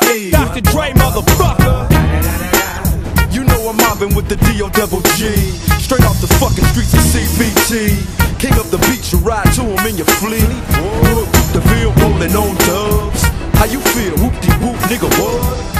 Dr. Dre, motherfucker. You know I'm mobbing with the D.O. double G. Straight off the fucking streets of CPT. King up the beach, you ride to him in your fleet. Whoop, the field rolling on dubs. How you feel? Whoop de whoop, nigga, what?